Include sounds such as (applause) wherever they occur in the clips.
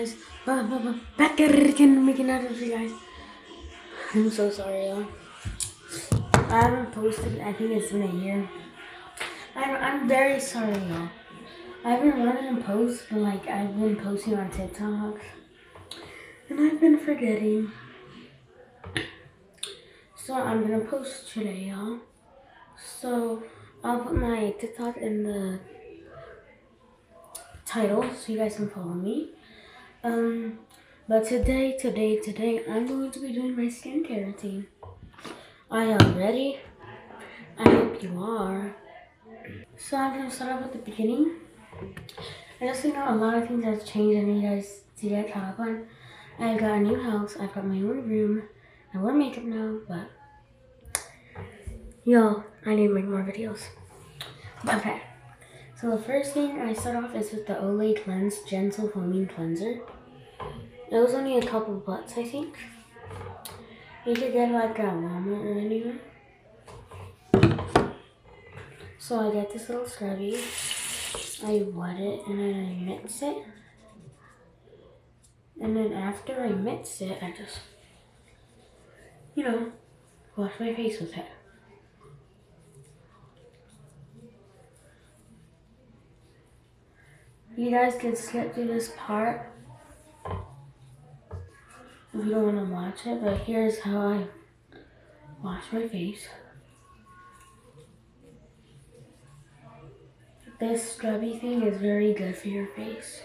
guys. Back again, making out of you guys. I'm so sorry, y'all. I haven't posted, I think it's been a year. I'm, I'm very sorry, y'all. I've been running to post, but like, I've been posting on TikTok. And I've been forgetting. So I'm gonna post today, y'all. So I'll put my TikTok in the title so you guys can follow me. Um, but today, today, today, I'm going to be doing my skincare routine. Are y'all ready? I hope you are. So I'm gonna start off at the beginning. I just think a lot of things have changed and you guys see that top one. I've got a new house, I've got my own room. I wear makeup now, but yo, I need to make more videos. Okay. So the first thing I start off is with the Olay Cleanse Gentle Foaming Cleanser. It was only a couple bucks, I think. You could get like at Walmart or anywhere. So I get this little scrubby. I wet it and then I mix it. And then after I mix it, I just, you know, wash my face with it. You guys can skip through this part if you don't want to watch it, but here's how I wash my face. This scrubby thing is very good for your face.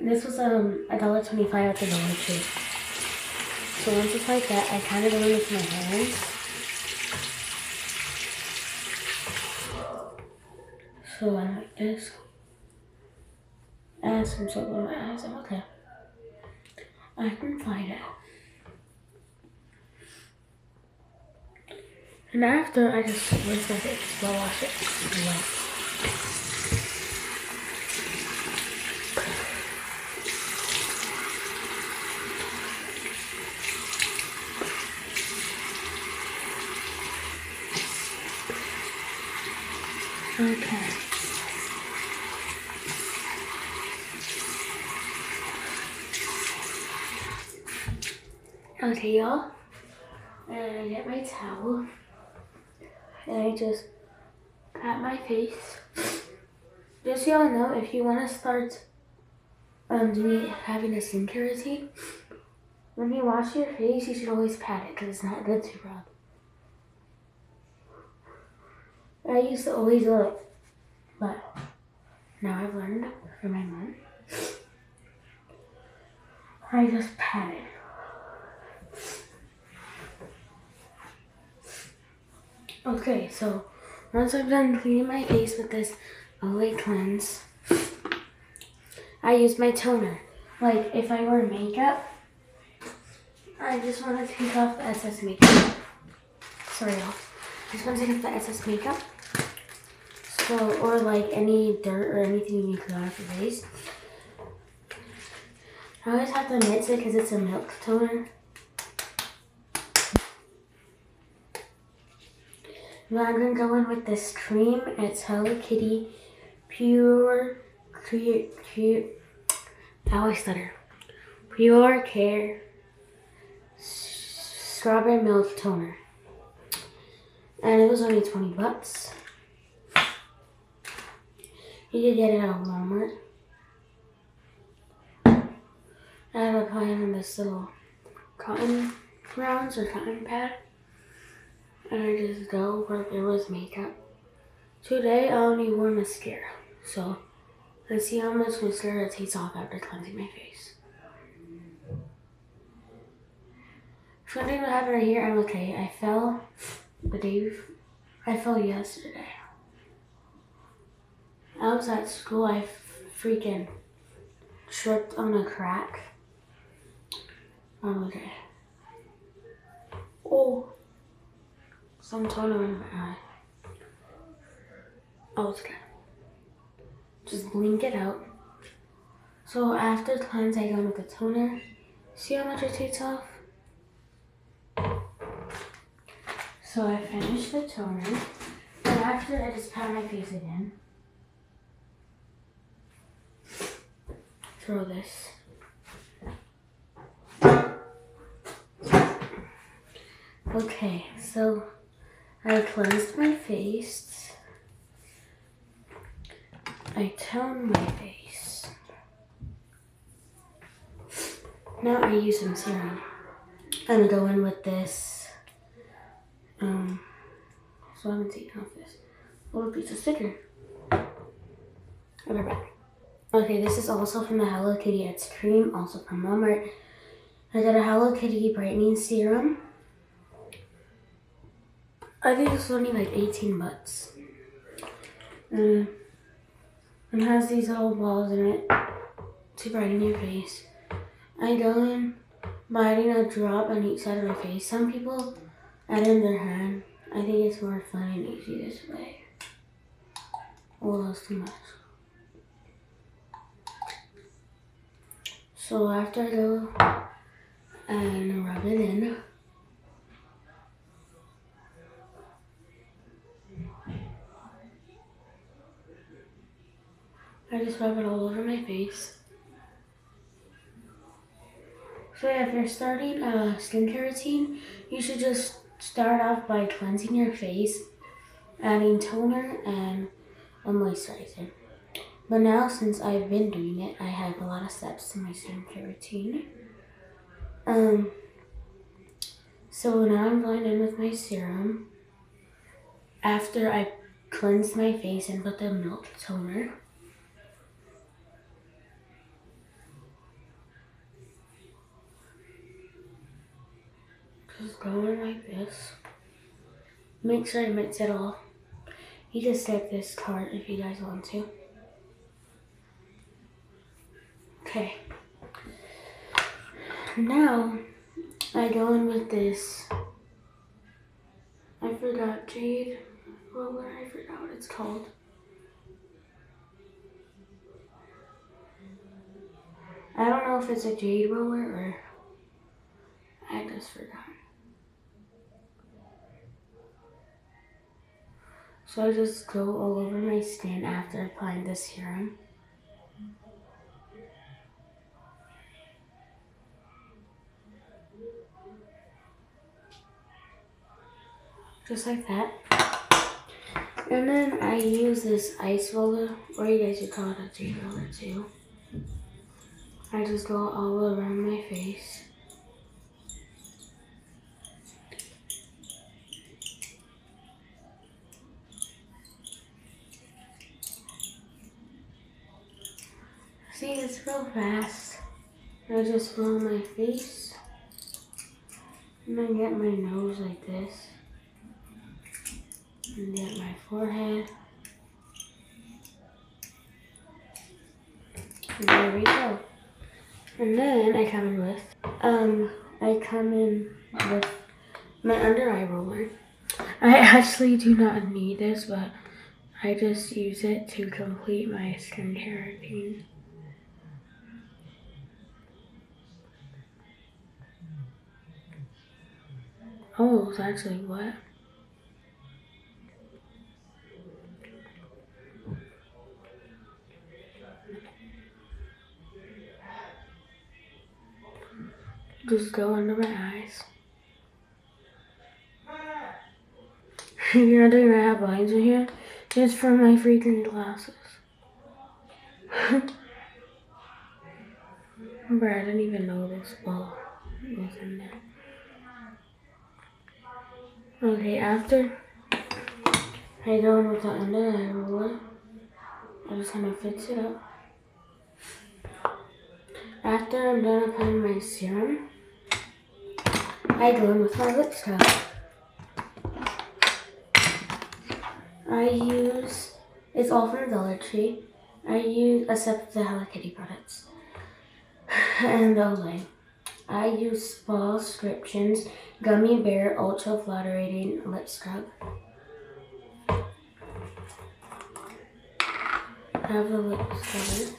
This was um a dollar twenty five at the Dollar Tree. So once it's like that, I kind of go into my hands. So I like this. And some soap on my eyes. I'm okay. I can find it. And after, I just rinse my face. Well, wash it. Well. Okay. Okay, y'all. And I get my towel. And I just pat my face. Just so y'all know, if you want to start um, doing having a skincare routine, when you wash your face, you should always pat it because it's not good to rub. I used to always do it, but now I've learned from my mom. I just pat it. Okay, so once I've done cleaning my face with this Olay cleanse, I use my toner. Like if I wear makeup, I just want to take off the excess makeup. Sorry, y'all. I just want to take off the excess makeup. So, or like any dirt or anything you can off your face. I always have to mix it because it's a milk toner. Now I'm gonna go in with this cream. It's Hello Kitty Pure Cute Cute. I always stutter. Pure Care Strawberry Milk Toner. And it was only 20 bucks. You could get it at Walmart. I have a it on this little cotton rounds or cotton pad. And I just go where there was makeup. Today I only wore mascara. So let's see how much mascara it takes off after cleansing my face. Something what happened right here, I'm okay. I fell the day I fell yesterday. I was at school, I freaking tripped on a crack. I'm okay. Oh, some toner in my eye. Oh, it's. Just blink it out. So after cleanse, I go with the toner. See how much it takes off? So I finish the toner. And after, I just pat my face again. Throw this. Okay, so I cleansed my face. I toned my face. Now I use some serum. I'm gonna go in with this. Um, so I haven't taken off this little piece of sticker. Be back. Okay, this is also from the Hello Kitty It's Cream, also from Walmart. I got a Hello Kitty brightening serum. I think it's only like 18 bucks. Um, it has these little balls in it to brighten your face. I go in by adding a drop on each side of my face. Some people add in their hand. I think it's more fun and easy this way. Oh, that's too much. So after I go and rub it in, I just rub it all over my face. So yeah, if you're starting a skincare routine, you should just start off by cleansing your face, adding toner and a moisturizer. But now, since I've been doing it, I have a lot of steps to my skincare routine. Um, so now I'm going in with my serum. After I cleanse my face and put the milk toner. Just going like this. Make sure I mix it all. You can skip this part if you guys want to. Okay. Now, I go in with this. I forgot jade roller. I forgot what it's called. I don't know if it's a jade roller or I just forgot. So I just go all over my skin after applying the serum. Just like that. And then I use this ice roller, or you guys could call it a jade roller too. I just go all around my face. See, it's real fast. I just blow my face. And then get my nose like this. And get my forehead. And there we go. And then I come in with, um, I come in with my under eye roller. I actually do not need this, but I just use it to complete my skincare routine. Oh, it's actually wet. Just go under my eyes. (laughs) You're wondering I have lines in here? It's from my freaking glasses. (laughs) Remember, I didn't even know this ball was in there. Okay, after I go in with the under eye roller, I just kind of fix it up. After I'm done applying my serum, I go in with my lip scrub. I use, it's all from Dollar Tree. I use, except the Hello Kitty products. (laughs) and Olay. I use Spa Prescriptions Gummy Bear Ultra Flattering Lip Scrub. Have the lip scrubber.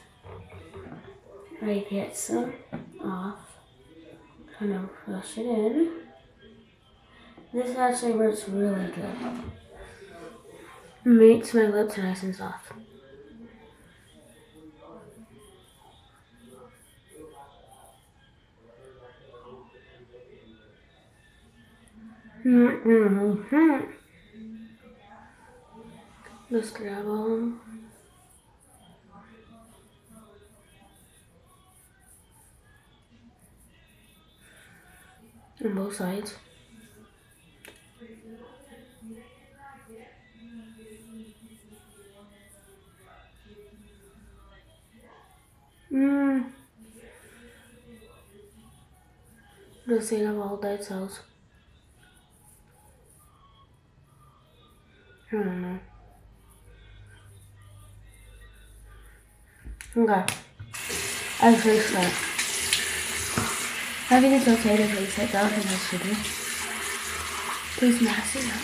I get some off. Kind of brush it in. This actually works really good. makes my lips nice and soft. Mm-hmm. Let's grab them. On both sides. Mmm. The scene of all dead cells. Okay. I face that. I think it's okay to face it. That was a nice video. Please mask it up.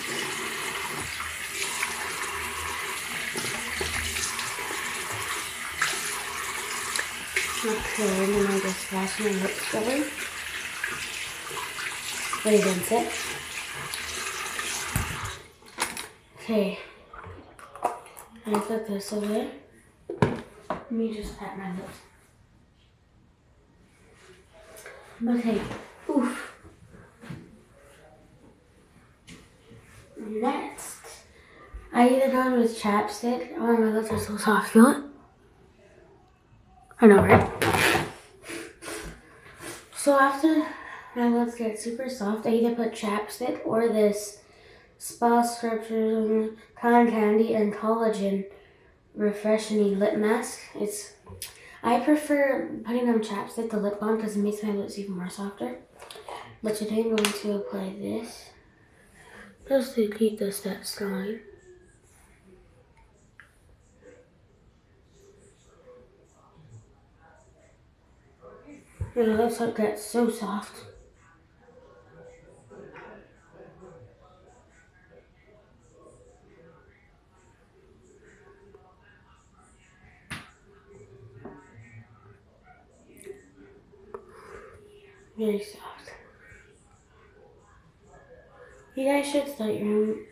Okay, and then I just wash my lips over. Wait against it. Okay. I put this away. Me just pat my lips. Okay. Oof. Next, I either go with chapstick. Oh, my lips are so soft. Feel it? I know, right? So after my lips get super soft, I either put chapstick or this Spa Sculpture um, Cotton Candy and Collagen Refreshing Lip Mask. It's I prefer putting on chapstick to lip balm because it makes my lips even more softer. But today I'm going to apply this just to keep the steps going. My lips like that so soft. Really soft. You guys should start your own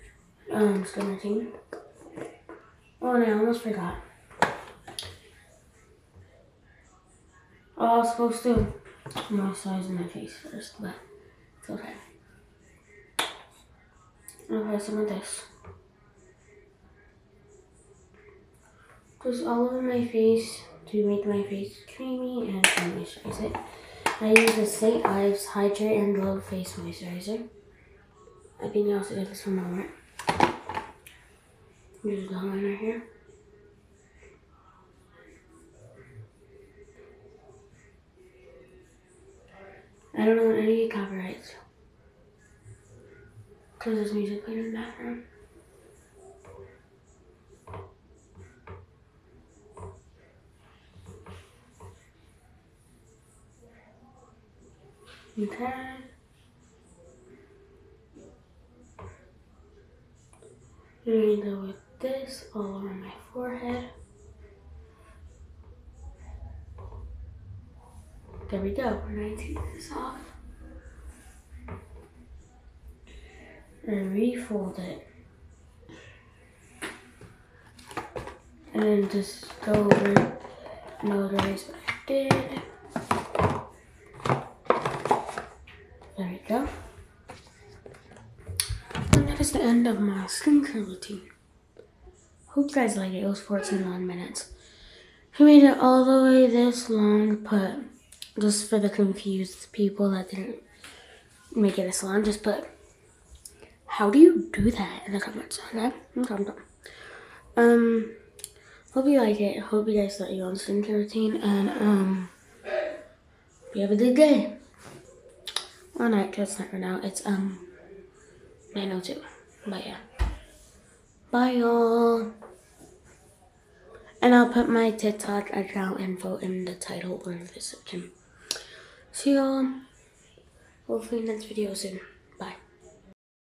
um, skin routine. Oh, and I almost forgot. Oh, I was supposed to moisturize my face first, but it's okay. Apply some of this. Just all over my face to make my face creamy and moisturize it. I use the St. Ives Hydrate and Glow Face Moisturizer. I think you also get this from Walmart. Use the liner here. I don't know any copyrights. Because there's music playing in the background. Okay. I'm going to go with this all over my forehead. There we go. We're going to take this off. And refold it. And then just go over notarize what I did. There we go. And that is the end of my skincare routine. Hope you guys like it. It was 14 long minutes. I made it all the way this long, but just for the confused people that didn't make it this long, just put how do you do that in the comments, okay? Um, hope you like it. Hope you guys like your own skincare routine, and um, you have a good day. Well, not because not right now. It's um 902. But yeah. Bye y'all. And I'll put my TikTok account info in the title or in the description. See y'all. Hopefully next video soon.